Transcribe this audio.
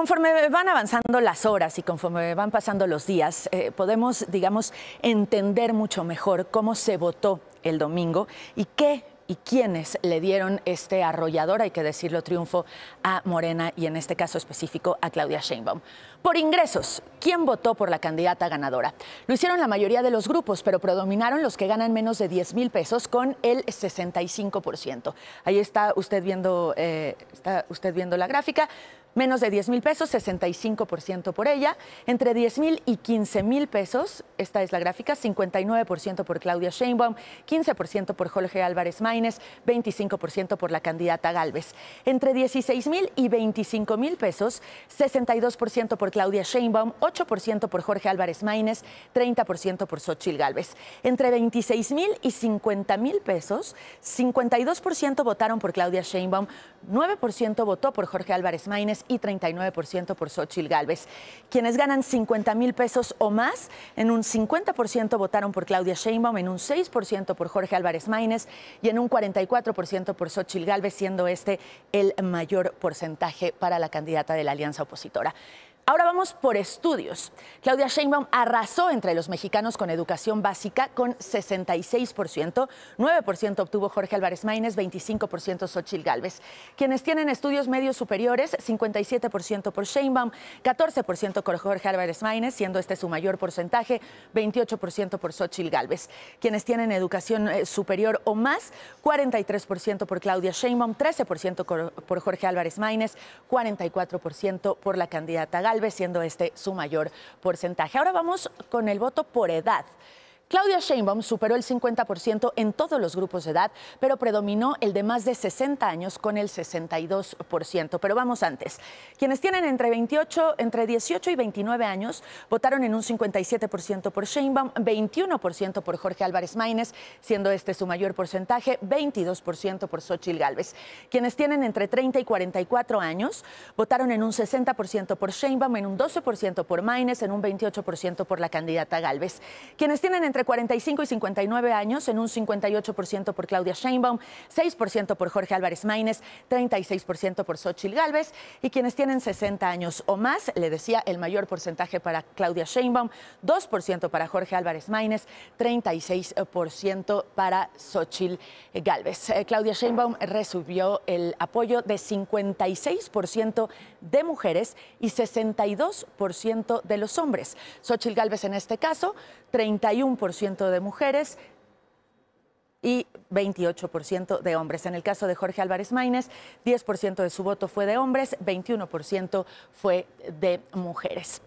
conforme van avanzando las horas y conforme van pasando los días, eh, podemos, digamos, entender mucho mejor cómo se votó el domingo y qué y quiénes le dieron este arrollador, hay que decirlo, triunfo a Morena y en este caso específico a Claudia Sheinbaum. Por ingresos, ¿quién votó por la candidata ganadora? Lo hicieron la mayoría de los grupos, pero predominaron los que ganan menos de 10 mil pesos con el 65%. Ahí está usted viendo, eh, está usted viendo la gráfica. Menos de 10 mil pesos, 65% por ella. Entre 10 mil y 15 mil pesos, esta es la gráfica, 59% por Claudia Sheinbaum, 15% por Jorge Álvarez Maínez, 25% por la candidata Galvez. Entre 16 mil y 25 mil pesos, 62% por Claudia Sheinbaum, 8% por Jorge Álvarez Maínez, 30% por Xochil Galvez. Entre 26 mil y 50 mil pesos, 52% votaron por Claudia Sheinbaum, 9% votó por Jorge Álvarez Maínez y 39% por Xochil Gálvez. Quienes ganan 50 mil pesos o más, en un 50% votaron por Claudia Sheinbaum, en un 6% por Jorge Álvarez Maínez y en un 44% por Xochil Gálvez, siendo este el mayor porcentaje para la candidata de la alianza opositora. Ahora vamos por estudios. Claudia Sheinbaum arrasó entre los mexicanos con educación básica con 66%, 9% obtuvo Jorge Álvarez Maínez, 25% Xochil Gálvez. Quienes tienen estudios medios superiores, 57% por Sheinbaum, 14% por Jorge Álvarez Maínez, siendo este su mayor porcentaje, 28% por Xochil Gálvez. Quienes tienen educación eh, superior o más, 43% por Claudia Sheinbaum, 13% por Jorge Álvarez Maínez, 44% por la candidata Gálvez siendo este su mayor porcentaje. Ahora vamos con el voto por edad. Claudia Sheinbaum superó el 50% en todos los grupos de edad, pero predominó el de más de 60 años con el 62%. Pero vamos antes. Quienes tienen entre 28, entre 18 y 29 años votaron en un 57% por Sheinbaum, 21% por Jorge Álvarez Maínez, siendo este su mayor porcentaje, 22% por Xochil Gálvez. Quienes tienen entre 30 y 44 años votaron en un 60% por Sheinbaum, en un 12% por Maínez, en un 28% por la candidata Gálvez. Quienes tienen entre 45 y 59 años, en un 58% por Claudia Sheinbaum, 6% por Jorge Álvarez Maínez, 36% por Xochil Gálvez, y quienes tienen 60 años o más, le decía, el mayor porcentaje para Claudia Sheinbaum, 2% para Jorge Álvarez Maínez, 36% para Xochil Gálvez. Eh, Claudia Sheinbaum recibió el apoyo de 56% de mujeres y 62% de los hombres. Xochil Gálvez en este caso, 31% de mujeres y 28% de hombres. En el caso de Jorge Álvarez Maínez, 10% de su voto fue de hombres, 21% fue de mujeres.